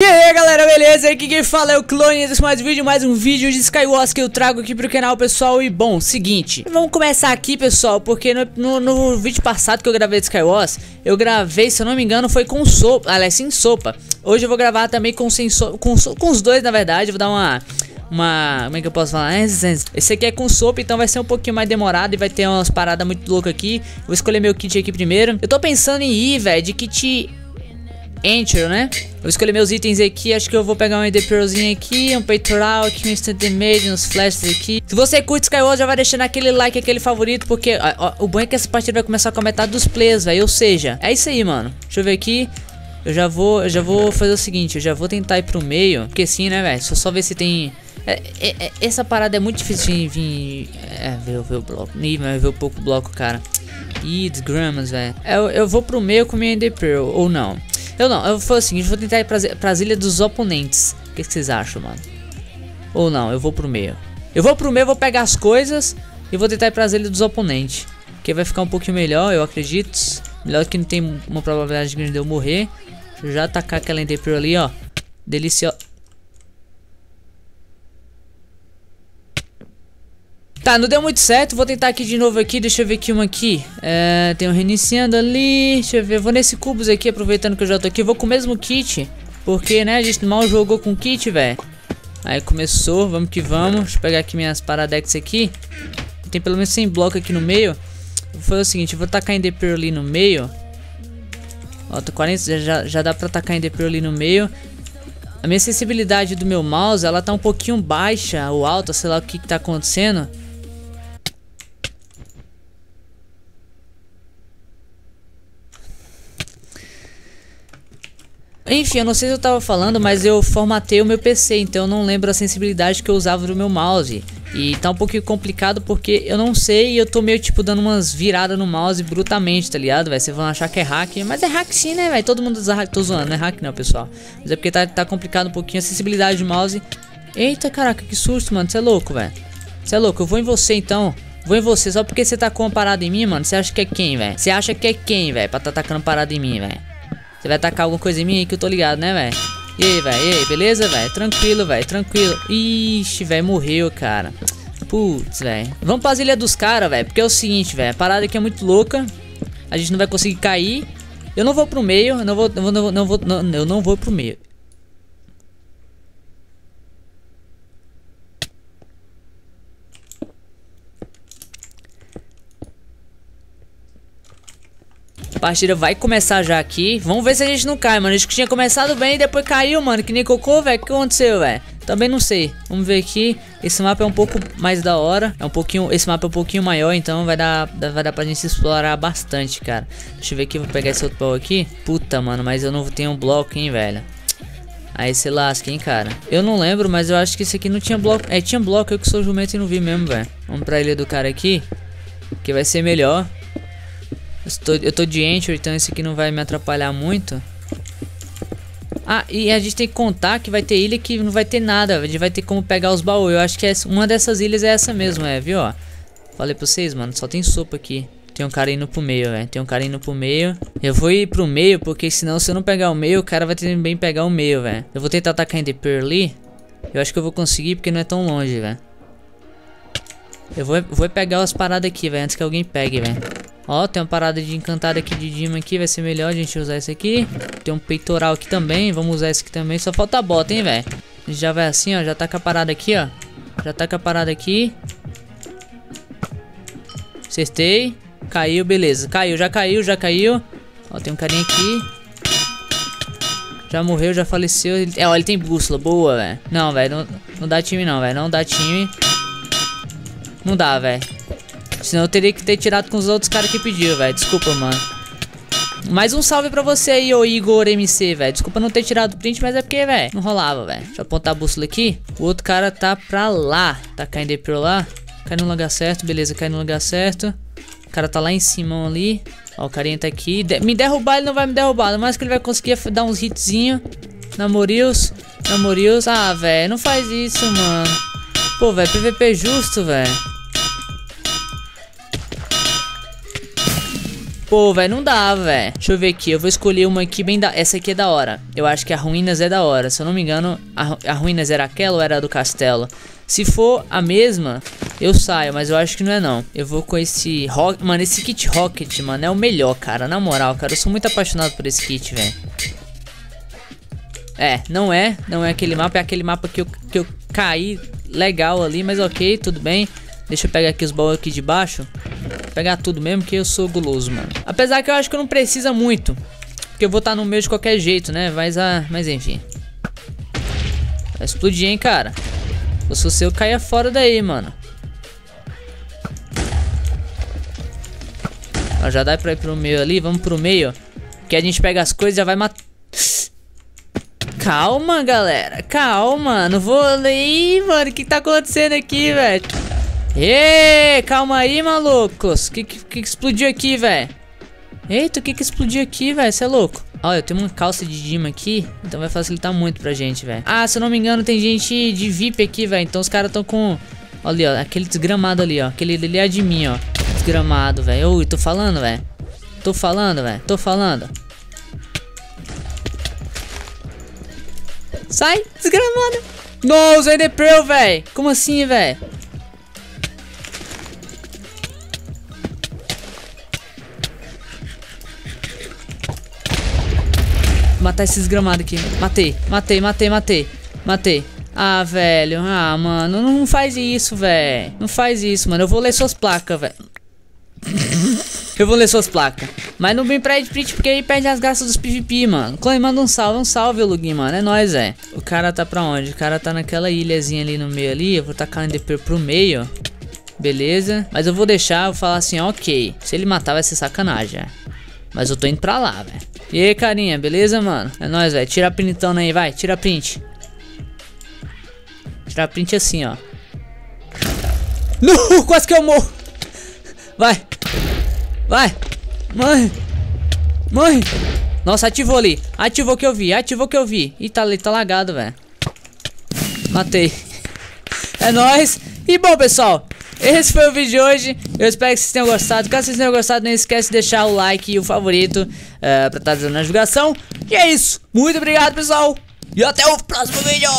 E aí galera, beleza? Aqui quem fala é o Clone, esse é mais um vídeo, mais um vídeo de Skywars que eu trago aqui pro canal, pessoal E bom, seguinte, vamos começar aqui, pessoal, porque no, no, no vídeo passado que eu gravei de Skywars Eu gravei, se eu não me engano, foi com sopa, aliás, sem sopa Hoje eu vou gravar também com, sem com, com os dois, na verdade, vou dar uma uma. Como é que eu posso falar? Esse aqui é com sopa, então vai ser um pouquinho mais demorado e vai ter umas paradas muito loucas aqui. Vou escolher meu kit aqui primeiro. Eu tô pensando em ir, velho, de kit Enter, né? Vou escolher meus itens aqui, acho que eu vou pegar um ED Pearlzinho aqui, um peitoral aqui, um Instant Damage, uns flashes aqui. Se você curte Skyward, já vai deixando aquele like, aquele favorito, porque ó, ó, o bom é que essa partida vai começar com a metade dos players, velho, ou seja, é isso aí, mano. Deixa eu ver aqui. Eu já vou, eu já vou fazer o seguinte, eu já vou tentar ir pro meio, porque sim, né, velho? Só só ver se tem... É, é, é, essa parada é muito difícil de vir... É, ver, ver o bloco. Ih, mas ver o pouco bloco, cara. Ih, desgramas, velho. Eu, eu vou pro meio com minha Ender Pearl, ou não. Eu não, eu vou o seguinte, vou tentar ir pra, ilhas dos oponentes. O que, que, vocês acham, mano? Ou não, eu vou pro meio. Eu vou pro meio, vou pegar as coisas e vou tentar ir pras ilhas dos oponentes. Que vai ficar um pouquinho melhor, eu acredito. Melhor que não tem uma probabilidade grande de eu morrer. Deixa eu já atacar aquela Enderpearl ali, ó. Deliciosa. Tá, não deu muito certo, vou tentar aqui de novo aqui, deixa eu ver aqui uma aqui. É, Tem um reiniciando ali, deixa eu ver, vou nesse cubos aqui, aproveitando que eu já tô aqui. Vou com o mesmo kit, porque né, a gente mal jogou com kit, velho. Aí começou, vamos que vamos. Deixa eu pegar aqui minhas paradex aqui. Tem pelo menos 100 blocos aqui no meio. Vou fazer o seguinte, vou tacar em Enderpearl ali no meio. Ó, tô 40, já, já dá pra tacar em Enderpearl ali no meio. A minha sensibilidade do meu mouse, ela tá um pouquinho baixa ou alta, sei lá o que que tá acontecendo Enfim, eu não sei se eu tava falando, mas eu formatei o meu PC, então eu não lembro a sensibilidade que eu usava do meu mouse. E tá um pouquinho complicado porque eu não sei e eu tô meio tipo dando umas viradas no mouse brutamente, tá ligado? Vocês vão achar que é hack, mas é hack sim, né, velho? Todo mundo usa hack, tô zoando, não é hack não, pessoal. Mas é porque tá, tá complicado um pouquinho a sensibilidade do mouse. Eita, caraca, que susto, mano, você é louco, velho. Você é louco, eu vou em você então. Vou em você, só porque você tá com uma parada em mim, mano. Você acha que é quem, velho? Você acha que é quem, velho? Pra tá atacando parada em mim, velho? Você vai atacar alguma coisa em mim aí que eu tô ligado, né, velho? E aí, velho? E aí, beleza, velho? Tranquilo, velho, tranquilo. Ixi, velho, morreu, cara. Putz, velho. Vamos pra ilha dos caras, velho. Porque é o seguinte, velho. A parada aqui é muito louca. A gente não vai conseguir cair. Eu não vou pro meio. Eu não vou, não vou, não vou, não, eu não vou pro meio. A partida vai começar já aqui. Vamos ver se a gente não cai, mano. A gente tinha começado bem e depois caiu, mano. Que nem cocô, velho. O que aconteceu, velho? Também não sei. Vamos ver aqui. Esse mapa é um pouco mais da hora. É um pouquinho. Esse mapa é um pouquinho maior, então vai dar, vai dar pra gente explorar bastante, cara. Deixa eu ver aqui. Vou pegar esse outro pau aqui. Puta, mano. Mas eu não tenho um bloco, hein, velho. Aí se lasca, hein, cara. Eu não lembro, mas eu acho que esse aqui não tinha bloco. É, tinha bloco. Eu que sou jumento e não vi mesmo, velho. Vamos pra ilha do cara aqui. Que vai ser melhor. Tô, eu tô de Enter, então esse aqui não vai me atrapalhar muito. Ah, e a gente tem que contar que vai ter ilha que não vai ter nada. A gente vai ter como pegar os baús. Eu acho que essa, uma dessas ilhas é essa mesmo, é, viu? Ó. Falei pra vocês, mano, só tem sopa aqui. Tem um cara indo pro meio, velho. Tem um cara indo pro meio. Eu vou ir pro meio, porque senão se eu não pegar o meio, o cara vai também pegar o meio, velho. Eu vou tentar atacar em The Pearl ali. Eu acho que eu vou conseguir, porque não é tão longe, velho. Eu vou, vou pegar as paradas aqui, velho, antes que alguém pegue, velho. Ó, tem uma parada de encantada aqui de Dima aqui, vai ser melhor a gente usar esse aqui. Tem um peitoral aqui também, vamos usar esse aqui também. Só falta a bota, hein, velho. Já vai assim, ó, já tá com a parada aqui, ó. Já tá com a parada aqui. Acertei. Caiu, beleza. Caiu, já caiu, já caiu. Ó, tem um carinha aqui. Já morreu, já faleceu. É, ó, ele tem bússola. Boa, velho. Não, velho, não, não dá time não, velho. Não dá time. Não dá, velho. Senão eu teria que ter tirado com os outros caras que pediu, velho. Desculpa, mano. Mais um salve pra você aí, ô Igor MC, velho. Desculpa não ter tirado o print, mas é porque, velho, não rolava, velho. Deixa eu apontar a bússola aqui. O outro cara tá pra lá. Tá caindo aí pra lá. Cai no lugar certo, beleza, cai no lugar certo. O cara tá lá em cima ali. Ó, o carinha tá aqui. De me derrubar, ele não vai me derrubar. Mas que ele vai conseguir dar uns hitzinho. Namorios. Namorios. Ah, velho, não faz isso, mano. Pô, velho, PVP justo, velho. Pô, velho, não dá, velho. Deixa eu ver aqui. Eu vou escolher uma aqui bem da... Essa aqui é da hora. Eu acho que a Ruínas é da hora. Se eu não me engano, a, a Ruínas era aquela ou era a do castelo? Se for a mesma, eu saio, mas eu acho que não é não. Eu vou com esse rock, mano, esse kit rocket, mano, é o melhor, cara. Na moral, cara, eu sou muito apaixonado por esse kit, velho. É, não é, não é aquele mapa, é aquele mapa que eu, que eu caí legal ali, mas ok, tudo bem. Deixa eu pegar aqui os baús aqui de baixo. Vou pegar tudo mesmo, que eu sou guloso, mano. Apesar que eu acho que não precisa muito. Porque eu vou estar tá no meio de qualquer jeito, né? Mas, ah, mas enfim. Vai explodir, hein, cara. Se fosse eu, caia fora daí, mano. Ó, já dá pra ir pro meio ali. Vamos pro meio. Que a gente pega as coisas e já vai matar. Calma, galera. Calma. Não vou... Ih, mano. O que tá acontecendo aqui, velho? Ê, calma aí, malucos. O que, que, que explodiu aqui, velho? Eita, o que que explodiu aqui, velho? Você é louco? Olha, eu tenho uma calça de Dima aqui, então vai facilitar muito pra gente, velho. Ah, se eu não me engano, tem gente de VIP aqui, velho. Então os caras estão com... Olha ali, ó, aquele desgramado ali, ó. Aquele ali é de mim, ó. Desgramado, velho. Ui, tô falando, velho. Tô falando, velho. Tô falando. Sai, desgramado. Não, usei The Pearl, velho. Como assim, velho? Matar esses gramados aqui. Matei, matei, matei, matei. Matei. Ah, velho. Ah, mano. Não faz isso, velho. Não faz isso, mano. Eu vou ler suas placas, velho. Eu vou ler suas placas. Mas não vem pra print porque aí perde as graças dos PVP, mano. Clone, manda um salve, um salve, Lugin, mano. É nóis, é. O cara tá pra onde? O cara tá naquela ilhazinha ali no meio ali. Eu vou tacar o NDP pro meio. Beleza. Mas eu vou deixar, vou falar assim, ok. Se ele matar vai ser sacanagem, é. Mas eu tô indo pra lá, velho. E aí, carinha, beleza, mano? É nóis, velho. Tira a printão aí, vai. Tira a print. Tira a print assim, ó. Não, quase que eu morro. Vai. Vai. Mãe. Mãe. Nossa, ativou ali. Ativou que eu vi. Ativou que eu vi. Ih, tá, tá lagado, velho. Matei. É nóis. E bom, pessoal. Esse foi o vídeo de hoje. Eu espero que vocês tenham gostado. Caso vocês tenham gostado, não esquece de deixar o like e o favorito uh, pra estar tá dando a divulgação. E é isso. Muito obrigado, pessoal. E até o próximo vídeo.